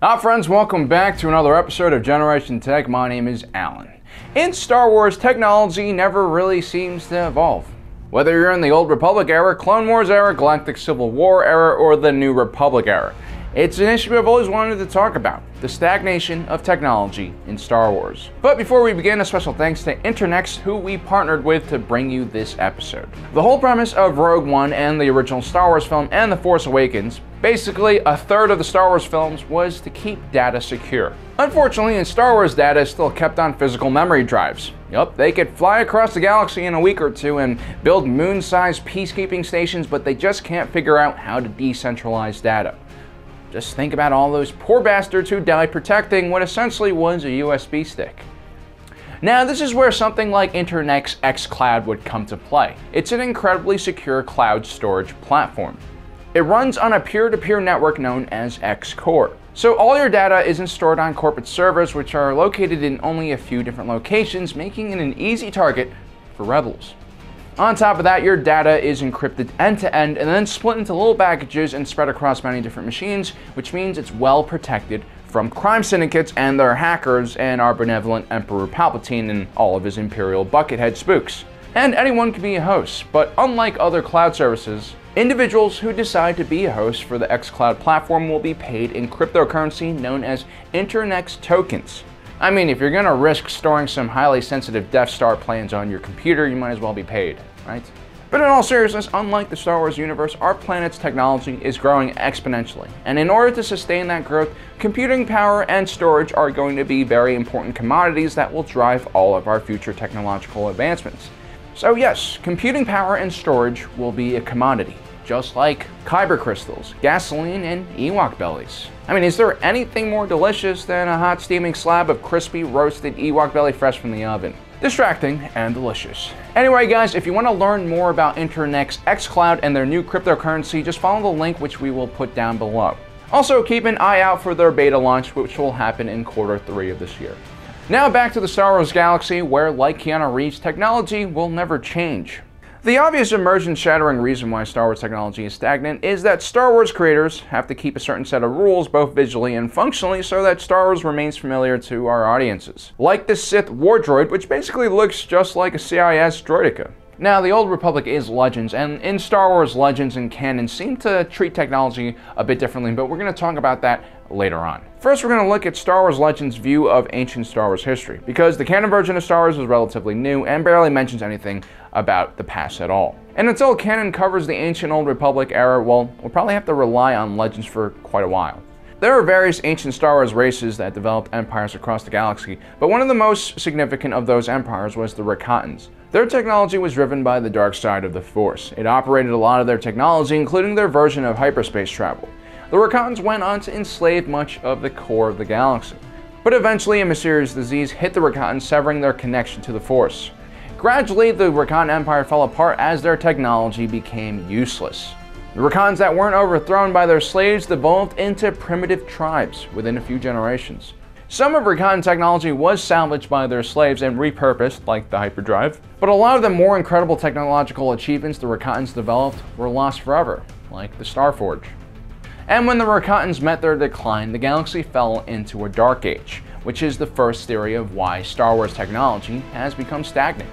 Hi friends, welcome back to another episode of Generation Tech. My name is Allen. In Star Wars, technology never really seems to evolve. Whether you're in the Old Republic era, Clone Wars era, Galactic Civil War era, or the New Republic era, it's an issue I've always wanted to talk about the stagnation of technology in Star Wars. But before we begin, a special thanks to Internxt, who we partnered with to bring you this episode. The whole premise of Rogue One and the original Star Wars film and The Force Awakens Basically, a third of the Star Wars films was to keep data secure. Unfortunately, in Star Wars, data is still kept on physical memory drives. Yup, they could fly across the galaxy in a week or two and build moon sized peacekeeping stations, but they just can't figure out how to decentralize data. Just think about all those poor bastards who died protecting what essentially was a USB stick. Now, this is where something like Internxt's xCloud would come to play. It's an incredibly secure cloud storage platform. It runs on a peer-to-peer network known as xCore. So all your data isn't stored on corporate servers, which are located in only a few different locations, making it an easy target for rebels. On top of that, your data is encrypted end to end and then split into little packages and spread across many different machines, which means it's well protected from crime syndicates and their hackers and our benevolent Emperor Palpatine and all of his Imperial Buckethead spooks. And anyone can be a host, but unlike other cloud services, individuals who decide to be a host for the xCloud platform will be paid in cryptocurrency known as Internxt tokens. I mean, if you're gonna risk storing some highly sensitive Death Star plans on your computer, you might as well be paid, right? But in all seriousness, unlike the Star Wars universe, our planet's technology is growing exponentially. And in order to sustain that growth, computing power and storage are going to be very important commodities that will drive all of our future technological advancements. So yes, computing power and storage will be a commodity just like kyber crystals, gasoline, and Ewok bellies. I mean, is there anything more delicious than a hot steaming slab of crispy roasted Ewok belly fresh from the oven? Distracting and delicious. Anyway, guys, if you want to learn more about Internxt's xCloud and their new cryptocurrency, just follow the link which we will put down below. Also, keep an eye out for their beta launch, which will happen in quarter three of this year. Now back to the Star Wars galaxy, where, like Keanu Reeves, technology will never change. The obvious immersion shattering reason why Star Wars technology is stagnant is that Star Wars creators have to keep a certain set of rules both visually and functionally so that Star Wars remains familiar to our audiences. Like the Sith War Droid, which basically looks just like a CIS droideka. Now, the Old Republic is Legends, and in Star Wars, Legends and canon seem to treat technology a bit differently, but we're going to talk about that later on. First, we're going to look at Star Wars Legends' view of ancient Star Wars history, because the canon version of Star Wars is relatively new and barely mentions anything about the past at all. And until canon covers the ancient Old Republic era, well, we'll probably have to rely on Legends for quite a while. There are various ancient Star Wars races that developed empires across the galaxy, but one of the most significant of those empires was the Rakatans. Their technology was driven by the dark side of the Force. It operated a lot of their technology, including their version of hyperspace travel. The Rakatans went on to enslave much of the core of the galaxy. But eventually, a mysterious disease hit the Rakatans, severing their connection to the Force. Gradually, the Rakan Empire fell apart as their technology became useless. The Rakans that weren't overthrown by their slaves evolved into primitive tribes within a few generations. Some of Rakan technology was salvaged by their slaves and repurposed, like the hyperdrive, but a lot of the more incredible technological achievements the Rakatans developed were lost forever, like the Starforge. And when the Rakatans met their decline, the galaxy fell into a dark age, which is the first theory of why Star Wars technology has become stagnant.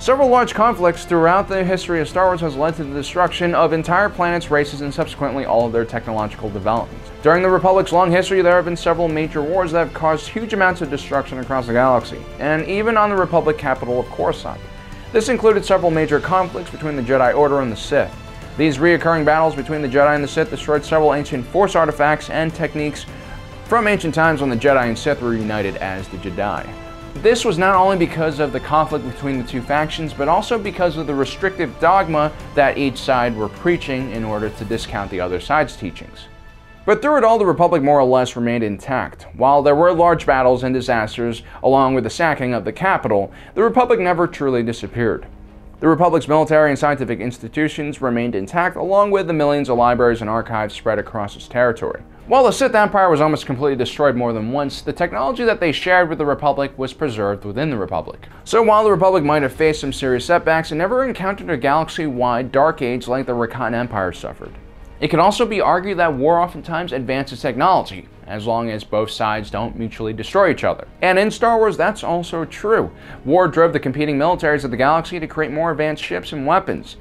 Several large conflicts throughout the history of Star Wars has led to the destruction of entire planets, races, and subsequently all of their technological developments. During the Republic's long history, there have been several major wars that have caused huge amounts of destruction across the galaxy, and even on the Republic capital of Coruscant. This included several major conflicts between the Jedi Order and the Sith. These reoccurring battles between the Jedi and the Sith destroyed several ancient Force artifacts and techniques from ancient times when the Jedi and Sith were united as the Je'daii. This was not only because of the conflict between the two factions, but also because of the restrictive dogma that each side were preaching in order to discount the other side's teachings. But through it all, the Republic more or less remained intact. While there were large battles and disasters, along with the sacking of the capital, the Republic never truly disappeared. The Republic's military and scientific institutions remained intact, along with the millions of libraries and archives spread across its territory. While the Sith Empire was almost completely destroyed more than once, the technology that they shared with the Republic was preserved within the Republic. So while the Republic might have faced some serious setbacks, it never encountered a galaxy-wide dark age like the Rakan Empire suffered. It can also be argued that war oftentimes advances technology, as long as both sides don't mutually destroy each other. And in Star Wars, that's also true. War drove the competing militaries of the galaxy to create more advanced ships and weapons.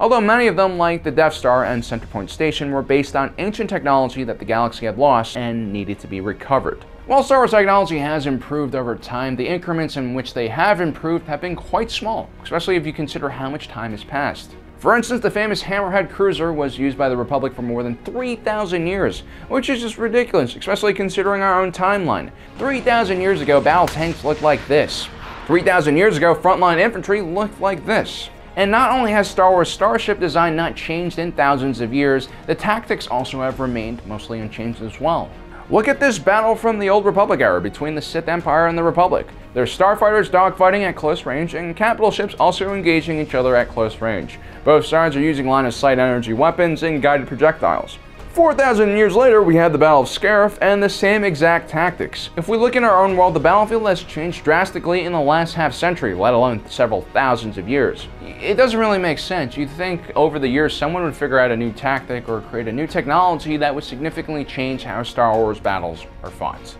Although many of them, like the Death Star and Centerpoint Station, were based on ancient technology that the galaxy had lost and needed to be recovered. While Star Wars technology has improved over time, the increments in which they have improved have been quite small, especially if you consider how much time has passed. For instance, the famous Hammerhead cruiser was used by the Republic for more than 3,000 years, which is just ridiculous, especially considering our own timeline. 3,000 years ago, battle tanks looked like this. 3,000 years ago, frontline infantry looked like this. And not only has Star Wars starship design not changed in thousands of years, the tactics also have remained mostly unchanged as well. Look at this battle from the Old Republic era between the Sith Empire and the Republic. There's starfighters dogfighting at close range and capital ships also engaging each other at close range. Both sides are using line of sight energy weapons and guided projectiles. 4,000 years later, we had the Battle of Scarif and the same exact tactics. If we look in our own world, the battlefield has changed drastically in the last half century, let alone several thousands of years. It doesn't really make sense. You'd think over the years someone would figure out a new tactic or create a new technology that would significantly change how Star Wars battles are fought.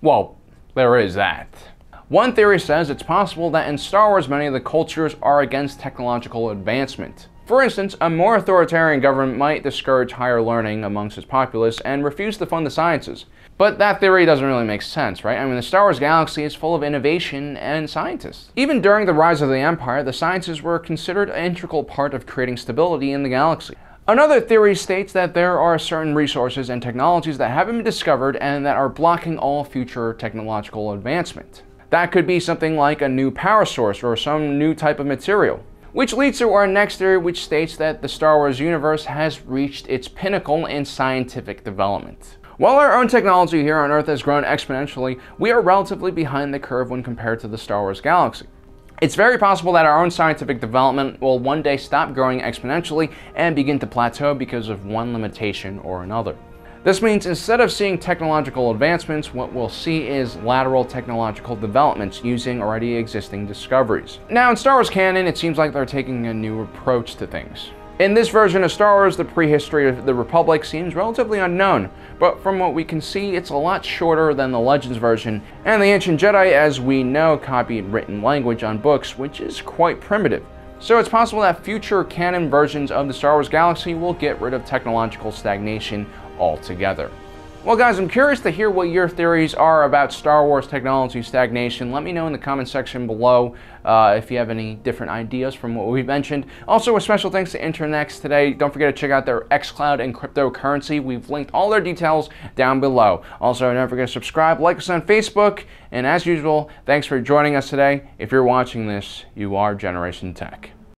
Well, there is that. One theory says it's possible that in Star Wars many of the cultures are against technological advancement. For instance, a more authoritarian government might discourage higher learning amongst its populace and refuse to fund the sciences. But that theory doesn't really make sense, right? I mean, the Star Wars galaxy is full of innovation and scientists. Even during the rise of the Empire, the sciences were considered an integral part of creating stability in the galaxy. Another theory states that there are certain resources and technologies that haven't been discovered and that are blocking all future technological advancement. That could be something like a new power source or some new type of material. Which leads to our next theory, which states that the Star Wars universe has reached its pinnacle in scientific development. While our own technology here on Earth has grown exponentially, we are relatively behind the curve when compared to the Star Wars galaxy. It's very possible that our own scientific development will one day stop growing exponentially and begin to plateau because of one limitation or another. This means instead of seeing technological advancements, what we'll see is lateral technological developments using already existing discoveries. Now in Star Wars canon, it seems like they're taking a new approach to things. In this version of Star Wars, the prehistory of the Republic seems relatively unknown, but from what we can see, it's a lot shorter than the Legends version, and the Ancient Jedi, as we know, copied written language on books, which is quite primitive. So it's possible that future canon versions of the Star Wars galaxy will get rid of technological stagnation altogether. Well guys, I'm curious to hear what your theories are about Star Wars technology stagnation. Let me know in the comment section below uh, if you have any different ideas from what we've mentioned. Also, a special thanks to Internxt today. Don't forget to check out their xCloud and cryptocurrency. We've linked all their details down below. Also, don't forget to subscribe, like us on Facebook, and as usual, thanks for joining us today. If you're watching this, you are Generation Tech.